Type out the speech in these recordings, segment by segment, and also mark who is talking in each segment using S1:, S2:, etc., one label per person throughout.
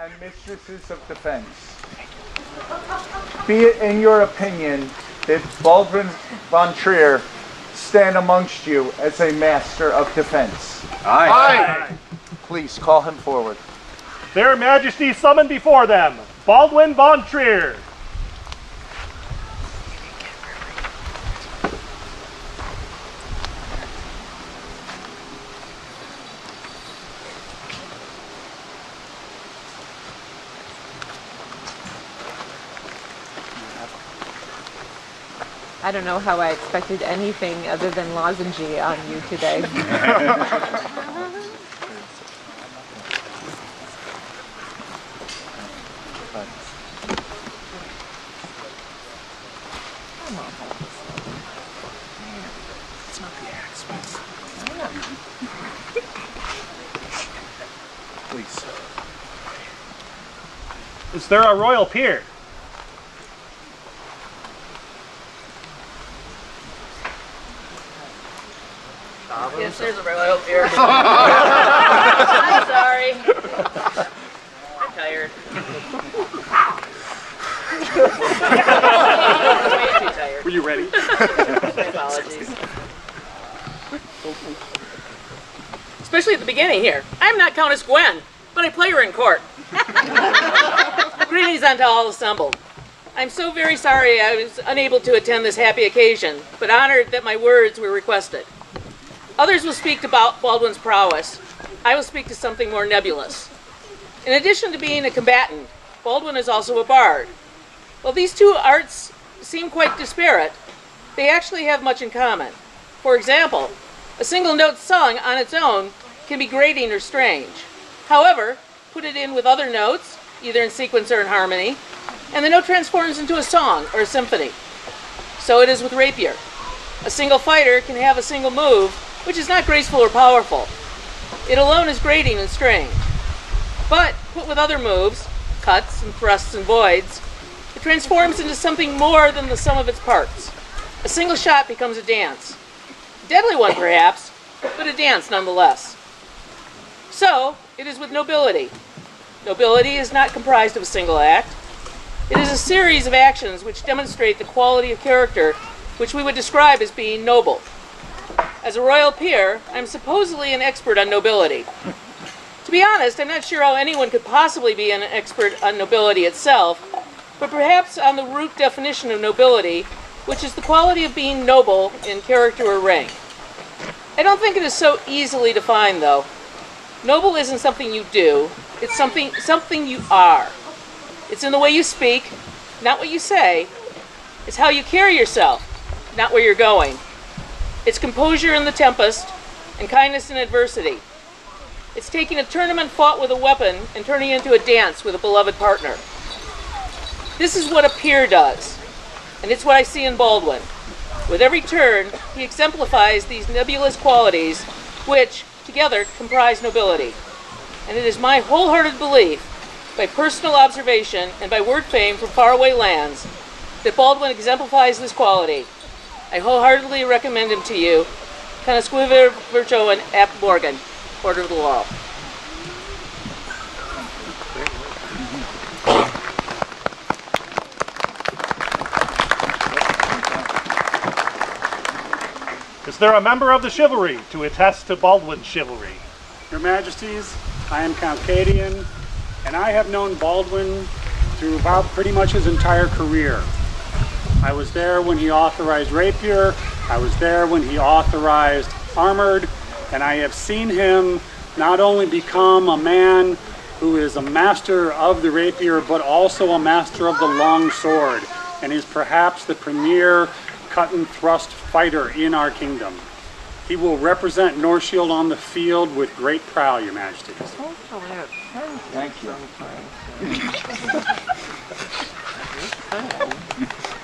S1: and mistresses of defense. Be it in your opinion that Baldwin von Trier stand amongst you as a master of defense.
S2: Aye. Aye.
S1: Please call him forward.
S3: Their Majesties summoned before them Baldwin von Trier.
S4: I don't know how I expected anything other than lozenge on you today.
S2: Please.
S3: Is there a royal peer?
S5: Yes, there's a royal beer. I'm sorry. I'm tired. Way too tired.
S2: Were you ready?
S5: My apologies. Especially at the beginning here. I'm not Countess Gwen, but I play her in court. Greetings unto all assembled. I'm so very sorry I was unable to attend this happy occasion, but honored that my words were requested. Others will speak about Baldwin's prowess. I will speak to something more nebulous. In addition to being a combatant, Baldwin is also a bard. While these two arts seem quite disparate, they actually have much in common. For example, a single note sung on its own can be grating or strange. However, put it in with other notes, either in sequence or in harmony, and the note transforms into a song or a symphony. So it is with rapier. A single fighter can have a single move, which is not graceful or powerful. It alone is grating and strange. But put with other moves, cuts and thrusts and voids, it transforms into something more than the sum of its parts. A single shot becomes a dance. A deadly one, perhaps, but a dance nonetheless. So, it is with nobility. Nobility is not comprised of a single act. It is a series of actions which demonstrate the quality of character which we would describe as being noble. As a royal peer, I'm supposedly an expert on nobility. To be honest, I'm not sure how anyone could possibly be an expert on nobility itself, but perhaps on the root definition of nobility, which is the quality of being noble in character or rank. I don't think it is so easily defined, though. Noble isn't something you do, it's something, something you are. It's in the way you speak, not what you say. It's how you carry yourself, not where you're going. It's composure in the tempest and kindness in adversity. It's taking a tournament fought with a weapon and turning it into a dance with a beloved partner. This is what a peer does, and it's what I see in Baldwin. With every turn, he exemplifies these nebulous qualities which, together, comprise nobility. And it is my wholehearted belief, by personal observation and by word fame from faraway lands, that Baldwin exemplifies this quality. I wholeheartedly recommend him to you. Canasquiver and Ap Morgan, Order of the Laurel.
S3: Is there a member of the chivalry to attest to Baldwin's chivalry?
S6: Your Majesties, I am Count Cadian, and I have known Baldwin throughout pretty much his entire career. I was there when he authorized rapier, I was there when he authorized armored, and I have seen him not only become a man who is a master of the rapier, but also a master of the long sword, and is perhaps the premier cut and thrust fighter in our kingdom. He will represent Northshield on the field with great pride, Your Majesties.
S1: Thank you.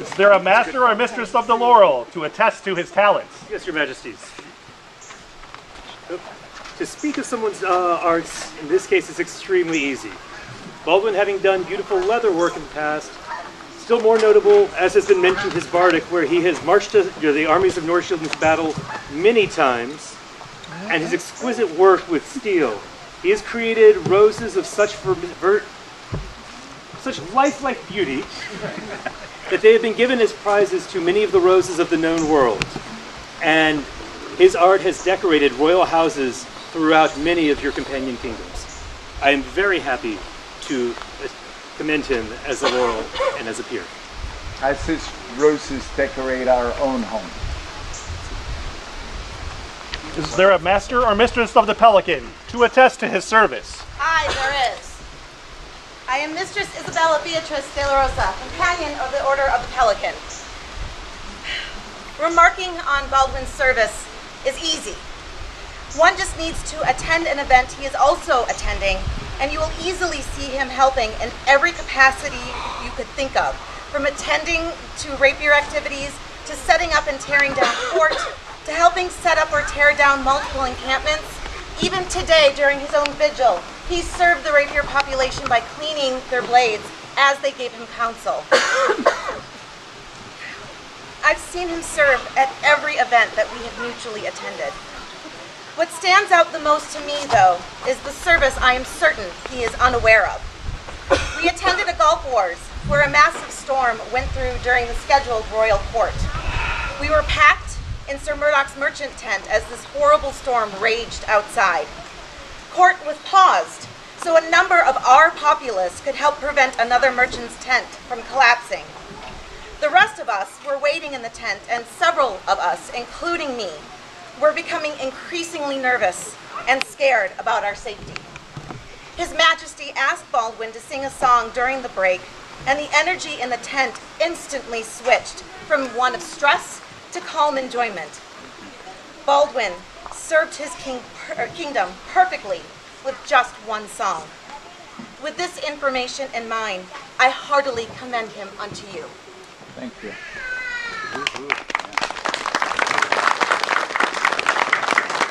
S3: Is there a master or mistress of the laurel to attest to his talents?
S7: Yes, Your Majesties. To speak of someone's uh, arts, in this case, is extremely easy. Baldwin, having done beautiful leather work in the past, still more notable, as has been mentioned, his bardic, where he has marched to, you know, the armies of Northshield into battle many times, and his exquisite work with steel. He has created roses of such ver- ver- such lifelike beauty that they have been given as prizes to many of the roses of the known world. And his art has decorated royal houses throughout many of your companion kingdoms. I am very happy to commend him as a laurel and as a peer.
S1: As his roses decorate our own home.
S3: Is there a master or mistress of the Pelican to attest to his service?
S8: Aye, there is. I am Mistress Isabella Beatrice de la Rosa, companion of the Order of the Pelican. Remarking on Baldwin's service is easy. One just needs to attend an event he is also attending, and you will easily see him helping in every capacity you could think of, from attending to rapier activities, to setting up and tearing down fort, to helping set up or tear down multiple encampments. Even today, during his own vigil, he served the rapier population by cleaning their blades as they gave him counsel. I've seen him serve at every event that we have mutually attended. What stands out the most to me, though, is the service I am certain he is unaware of. We attended a Gulf Wars where a massive storm went through during the scheduled royal court. We were packed in Sir Murdoch's merchant tent as this horrible storm raged outside. Court was paused so a number of our populace could help prevent another merchant's tent from collapsing. The rest of us were waiting in the tent, and several of us, including me, were becoming increasingly nervous and scared about our safety. His Majesty asked Baldwin to sing a song during the break, and the energy in the tent instantly switched from one of stress to calm enjoyment. Baldwin served his king, er, kingdom perfectly with just one song. With this information in mind, I heartily commend him unto you.
S1: Thank you.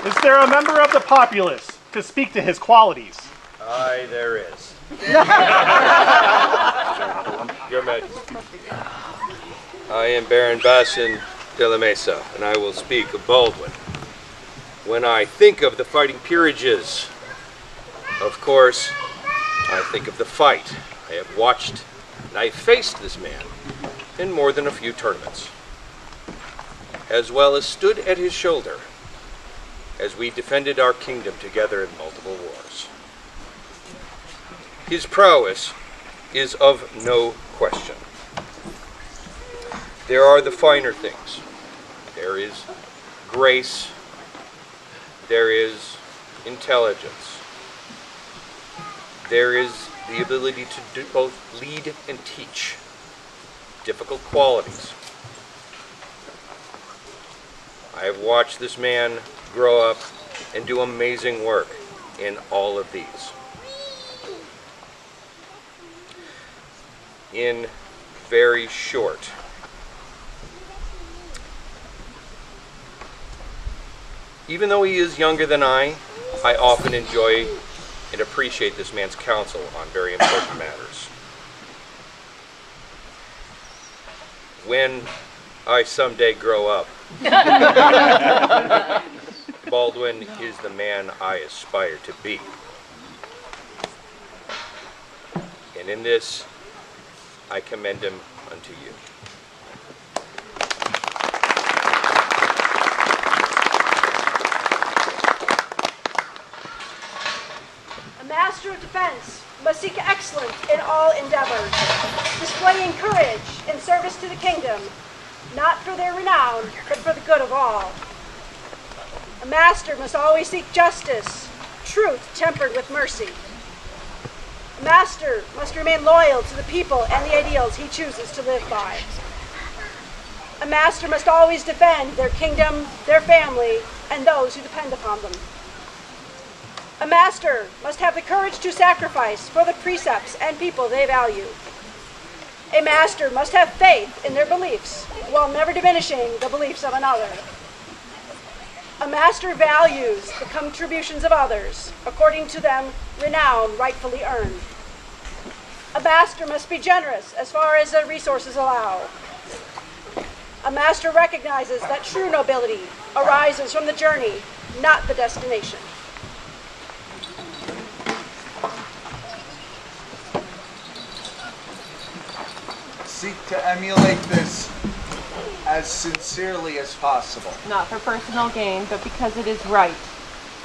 S3: Is there a member of the populace to speak to his qualities?
S9: Aye, there is. Your Majesty. I am Baron Bassin de la Mesa, and I will speak of Baldwin. When I think of the fighting peerages, of course, I think of the fight. I have watched and I faced this man in more than a few tournaments, as well as stood at his shoulder as we defended our kingdom together in multiple wars. His prowess is of no question. There are the finer things. There is grace. There is intelligence. There is the ability to do both lead and teach. Difficult qualities. I have watched this man grow up and do amazing work in all of these. In very short, even though he is younger than I, I often enjoy and appreciate this man's counsel on very important matters. When I someday grow up, Baldwin is the man I aspire to be. And in this, I commend him unto you.
S10: Master of defense must seek excellence in all endeavors, displaying courage in service to the kingdom, not for their renown, but for the good of all. A master must always seek justice, truth tempered with mercy. A master must remain loyal to the people and the ideals he chooses to live by. A master must always defend their kingdom, their family, and those who depend upon them. A master must have the courage to sacrifice for the precepts and people they value. A master must have faith in their beliefs while never diminishing the beliefs of another. A master values the contributions of others, according to them, renown rightfully earned. A master must be generous as far as the resources allow. A master recognizes that true nobility arises from the journey, not the destination.
S1: seek to emulate this as sincerely as possible.
S4: Not for personal gain, but because it is right.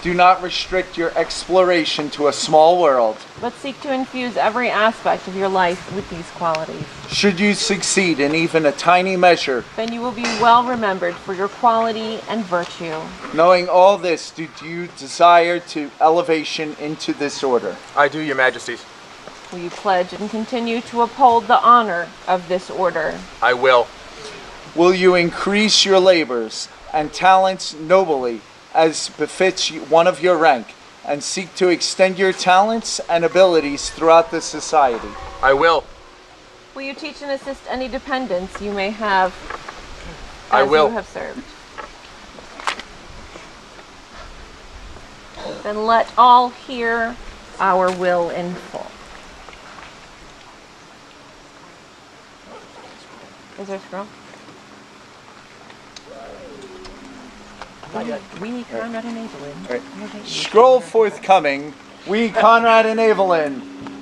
S1: Do not restrict your exploration to a small world.
S4: But seek to infuse every aspect of your life with these qualities.
S1: Should you succeed in even a tiny measure,
S4: Then you will be well remembered for your quality and virtue.
S1: knowing all this, do you desire to elevation into this order?
S11: I do, your majesties.
S4: Will you pledge and continue to uphold the honor of this order?
S11: I will.
S1: Will you increase your labors and talents nobly as befits one of your rank, and seek to extend your talents and abilities throughout the society?
S11: I will.
S4: Will you teach and assist any dependents you may have
S11: I will.
S4: you have served? Then let all hear our will in full. Is there a scroll? We Conrad and Evelyn.
S1: Scroll forthcoming, we, Conrad and Evelyn,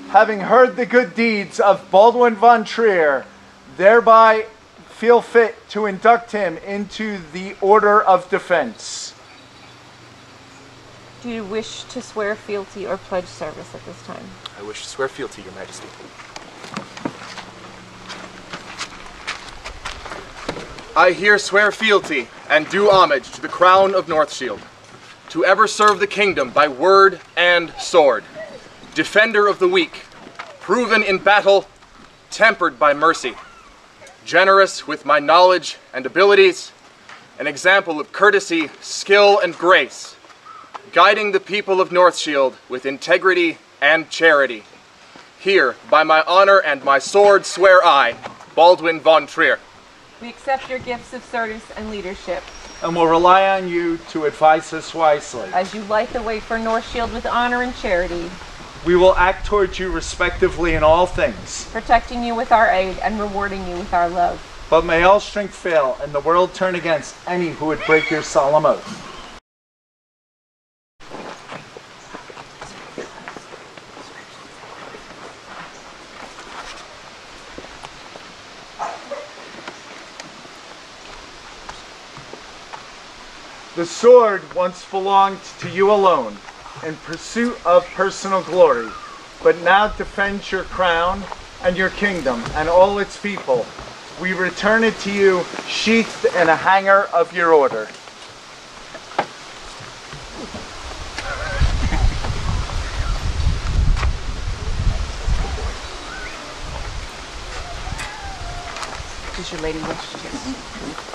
S1: having heard the good deeds of Baldwin von Trier, thereby feel fit to induct him into the Order of Defense.
S4: Do you wish to swear fealty or pledge service at this time?
S11: I wish to swear fealty, your majesty. I here swear fealty and do homage to the crown of Northshield, to ever serve the kingdom by word and sword, defender of the weak, proven in battle, tempered by mercy, generous with my knowledge and abilities, an example of courtesy, skill, and grace, guiding the people of Northshield with integrity and charity. Here, by my honor and my sword, swear I, Baldwin von Trier.
S4: We accept your gifts of service and leadership
S1: And will rely on you to advise us wisely.
S4: as you light the way for Northshield with honor and charity,
S1: We will act towards you respectively in all things.
S4: protecting you with our aid and rewarding you with our love.
S1: But may all strength fail and the world turn against any who would break your solemn oath. The sword once belonged to you alone in pursuit of personal glory, but now defends your crown and your kingdom and all its people. We return it to you sheathed in a hanger of your order.
S4: Does your lady wish to?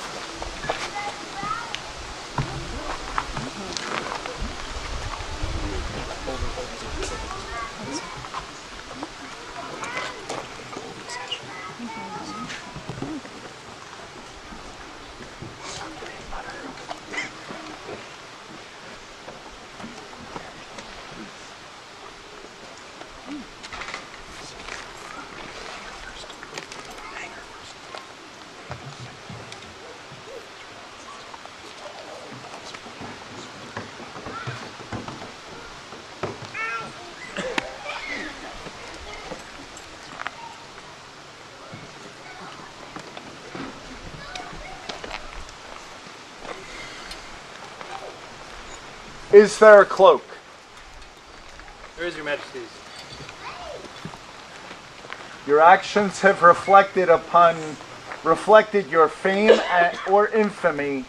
S1: Is there a cloak?
S7: There is your majesties.
S1: Your actions have reflected upon reflected your fame and, or infamy.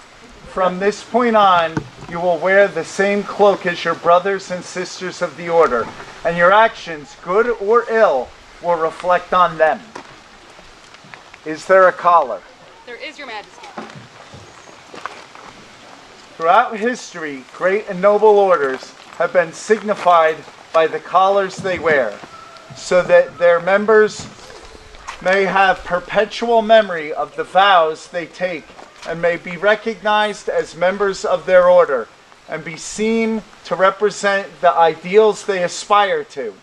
S1: From this point on, you will wear the same cloak as your brothers and sisters of the order, and your actions, good or ill, will reflect on them. Is there a collar?
S12: There is your majesty.
S1: Throughout history, great and noble orders have been signified by the collars they wear, so that their members may have perpetual memory of the vows they take and may be recognized as members of their order and be seen to represent the ideals they aspire to.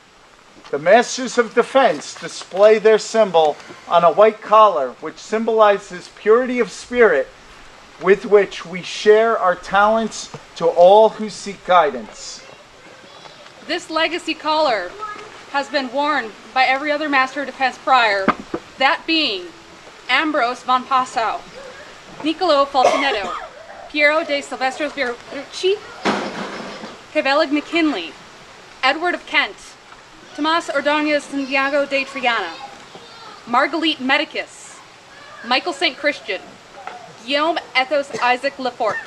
S1: The Masters of Defense display their symbol on a white collar, which symbolizes purity of spirit with which we share our talents to all who seek guidance.
S12: This legacy collar has been worn by every other Master of Defense prior, that being Ambrose von Passau, Niccolo Falconetto, Piero de Silvestro Berrucci, Cavelig McKinley, Edward of Kent, Tomas Ordonez Santiago de Triana, Marguerite Medicus, Michael St. Christian, Guillaume Ethos Isaac Lefort,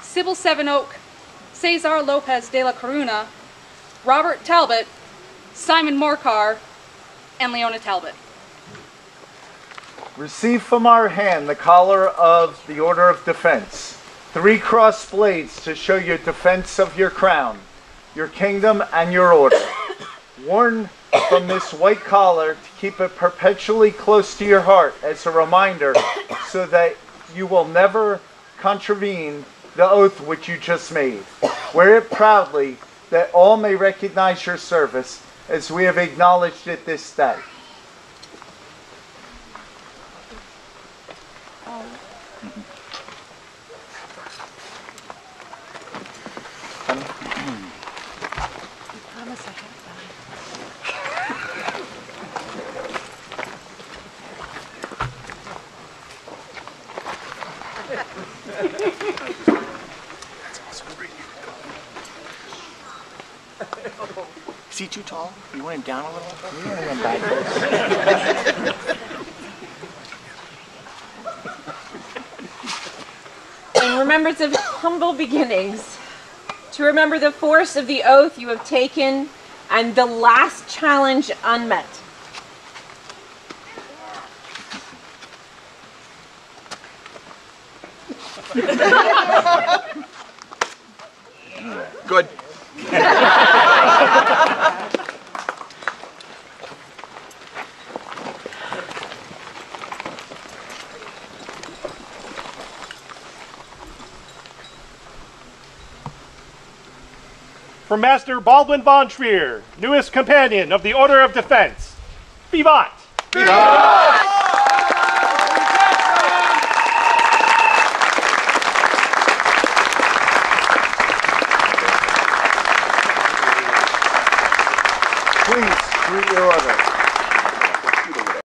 S12: Sybil Sevenoak, Cesar Lopez de la Coruna, Robert Talbot, Simon Morcar, and Leona Talbot.
S1: Receive from our hand the collar of the Order of Defense, three cross blades to show your defense of your crown, your kingdom, and your order. Worn from this white collar to keep it perpetually close to your heart as a reminder so that you will never contravene the oath which you just made. Wear it proudly that all may recognize your service as we have acknowledged it this day.
S2: Is he too tall? You want him down a little?
S4: In remembrance of humble beginnings, to remember the force of the oath you have taken and the last challenge unmet.
S11: Good.
S3: From Master Baldwin von Trier, newest companion of the Order of Defense. Vivat!
S1: Please